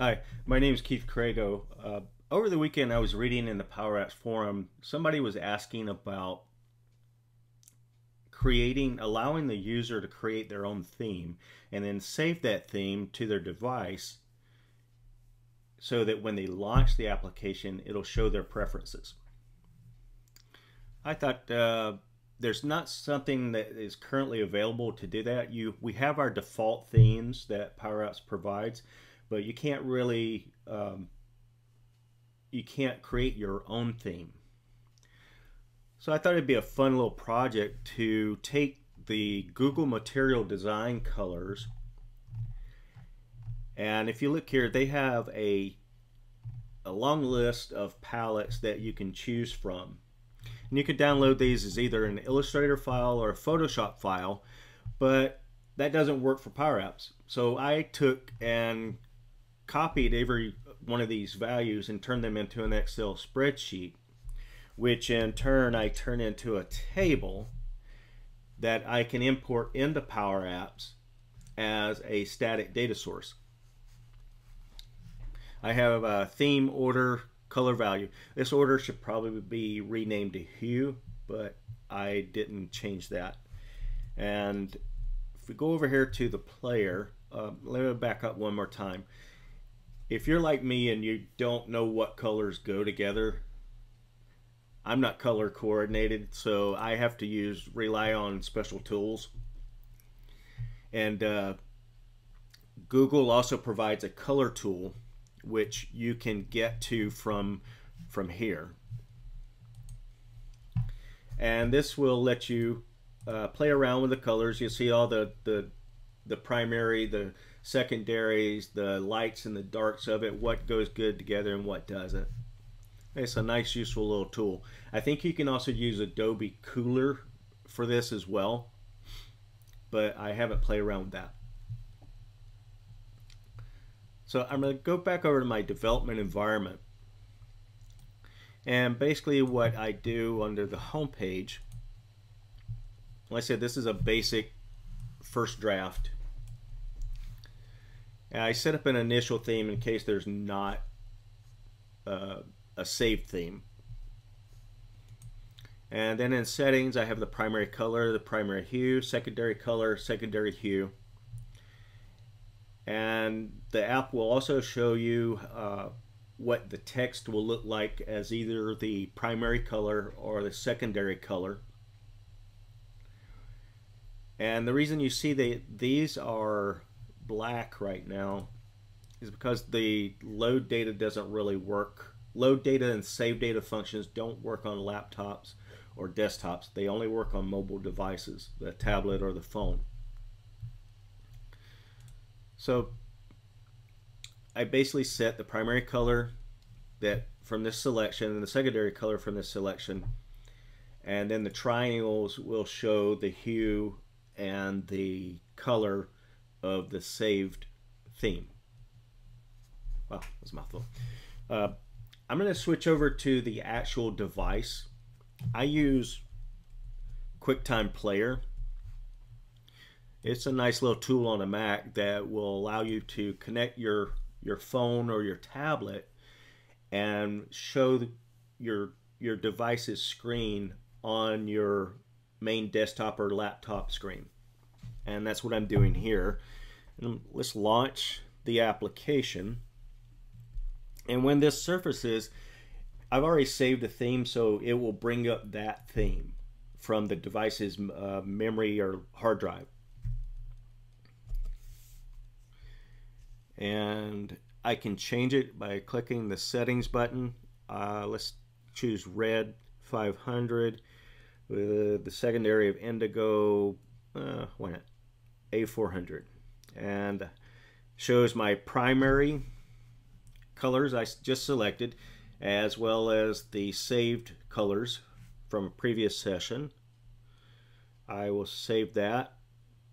Hi, my name is Keith Craigo. Uh, over the weekend, I was reading in the Power Apps forum. Somebody was asking about creating, allowing the user to create their own theme and then save that theme to their device so that when they launch the application, it'll show their preferences. I thought uh, there's not something that is currently available to do that. You, we have our default themes that Power Apps provides but you can't really um, you can't create your own theme. So I thought it'd be a fun little project to take the Google Material Design colors and if you look here they have a a long list of palettes that you can choose from. And you can download these as either an Illustrator file or a Photoshop file, but that doesn't work for Power Apps. So I took and copied every one of these values and turned them into an Excel spreadsheet, which in turn I turn into a table that I can import into Power Apps as a static data source. I have a theme order color value. This order should probably be renamed to hue, but I didn't change that. And if we go over here to the player, uh, let me back up one more time if you're like me and you don't know what colors go together, I'm not color coordinated, so I have to use rely on special tools. And uh, Google also provides a color tool, which you can get to from from here. And this will let you uh, play around with the colors. You see all the the the primary, the secondaries, the lights and the darks of it, what goes good together and what doesn't. It's a nice, useful little tool. I think you can also use Adobe Kuler for this as well, but I haven't played around with that. So I'm going to go back over to my development environment. And basically what I do under the home page, like I said, this is a basic first draft I set up an initial theme in case there's not uh, a saved theme. And then in settings, I have the primary color, the primary hue, secondary color, secondary hue. And the app will also show you uh, what the text will look like as either the primary color or the secondary color. And the reason you see that these are black right now is because the load data doesn't really work. Load data and save data functions don't work on laptops or desktops. They only work on mobile devices, the tablet or the phone. So I basically set the primary color that from this selection and the secondary color from this selection and then the triangles will show the hue and the color of the saved theme. Wow, that's a mouthful. Uh, I'm going to switch over to the actual device. I use QuickTime Player. It's a nice little tool on a Mac that will allow you to connect your your phone or your tablet and show your your device's screen on your main desktop or laptop screen and that's what I'm doing here. And let's launch the application. And when this surfaces, I've already saved a theme, so it will bring up that theme from the device's uh, memory or hard drive. And I can change it by clicking the settings button. Uh, let's choose red 500 with the secondary of indigo. Uh, why not? A400 and shows my primary colors I just selected as well as the saved colors from a previous session. I will save that.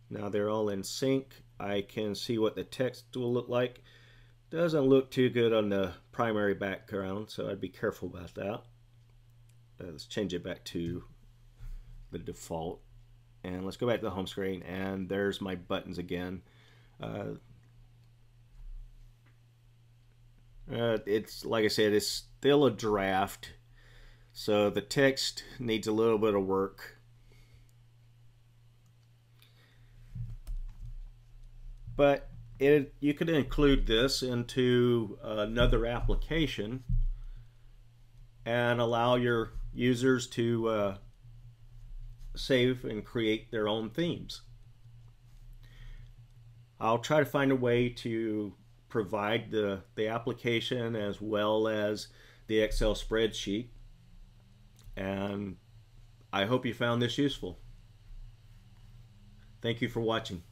Now they're all in sync. I can see what the text will look like. Doesn't look too good on the primary background, so I'd be careful about that. Let's change it back to the default and let's go back to the home screen and there's my buttons again uh, Uh, it's like I said, it's still a draft, so the text needs a little bit of work. But it you could include this into another application and allow your users to uh, save and create their own themes. I'll try to find a way to provide the, the application as well as the Excel spreadsheet. And I hope you found this useful. Thank you for watching.